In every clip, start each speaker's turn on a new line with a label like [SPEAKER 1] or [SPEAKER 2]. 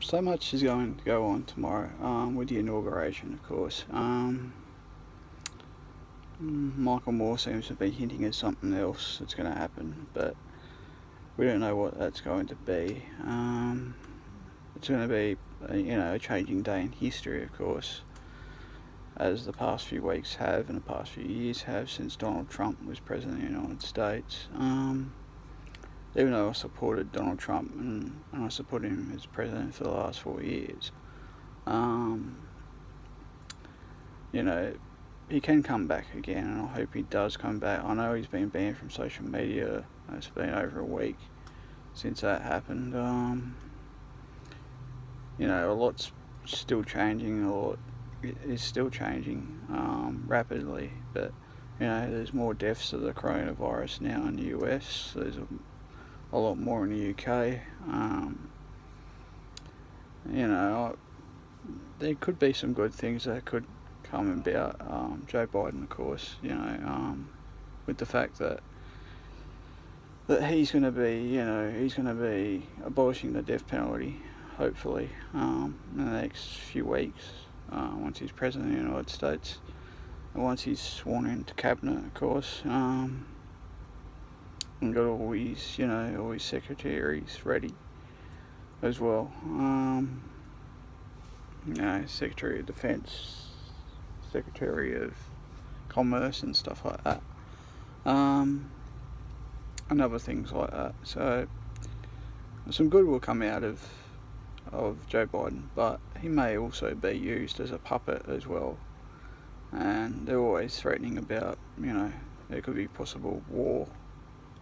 [SPEAKER 1] so much is going to go on tomorrow um, with the inauguration, of course. Um, Michael Moore seems to be hinting at something else that's going to happen, but we don't know what that's going to be. Um, it's going to be, a, you know, a changing day in history, of course, as the past few weeks have and the past few years have since Donald Trump was president of the United States. Um, even though I supported Donald Trump and, and I supported him as president for the last four years, um, you know, he can come back again, and I hope he does come back. I know he's been banned from social media. It's been over a week since that happened. Um, you know, a lot's still changing. A lot is still changing um, rapidly, but you know, there's more deaths of the coronavirus now in the US. There's a a lot more in the UK. Um, you know, there could be some good things that could come about. Um, Joe Biden, of course, you know, um, with the fact that that he's going to be, you know, he's going to be abolishing the death penalty, hopefully, um, in the next few weeks, uh, once he's president of the United States, and once he's sworn into cabinet, of course. Um, and got all his, you know, all his secretaries ready as well. Um, you know, Secretary of Defense, Secretary of Commerce, and stuff like that. Um, and other things like that. So, some good will come out of of Joe Biden, but he may also be used as a puppet as well. And they're always threatening about, you know, there could be possible war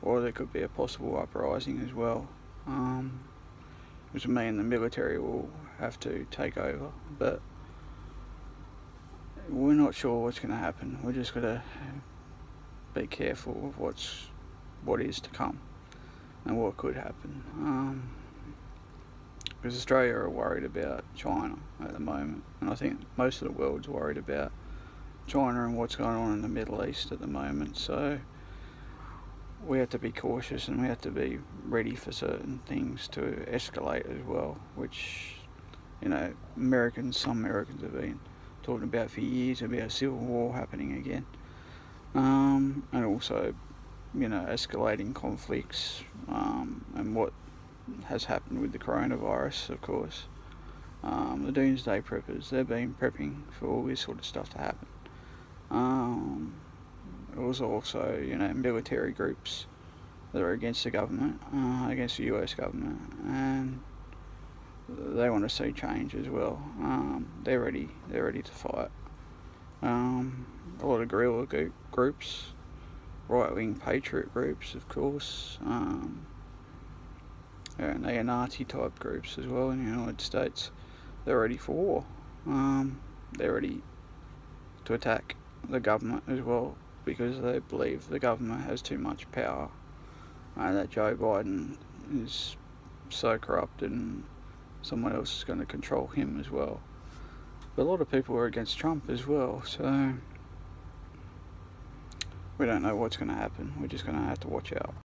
[SPEAKER 1] or there could be a possible uprising as well, um, which would mean the military will have to take over. But we're not sure what's going to happen. We're just going to be careful of what's what is to come and what could happen. Um, because Australia are worried about China at the moment, and I think most of the world's worried about China and what's going on in the Middle East at the moment. So we have to be cautious and we have to be ready for certain things to escalate as well, which, you know, Americans, some Americans have been talking about for years about a civil war happening again. Um, and also, you know, escalating conflicts um, and what has happened with the coronavirus, of course. Um, the doomsday preppers, they've been prepping for all this sort of stuff to happen. Um, was also, you know, military groups that are against the government, uh, against the US government, and they want to see change as well. Um, they're ready. They're ready to fight. Um, a lot of guerrilla groups, right-wing patriot groups, of course, um, and neo-Nazi type groups as well in the United States. They're ready for war. Um, they're ready to attack the government as well because they believe the government has too much power and that Joe Biden is so corrupt and someone else is going to control him as well. But a lot of people are against Trump as well, so we don't know what's going to happen. We're just going to have to watch out.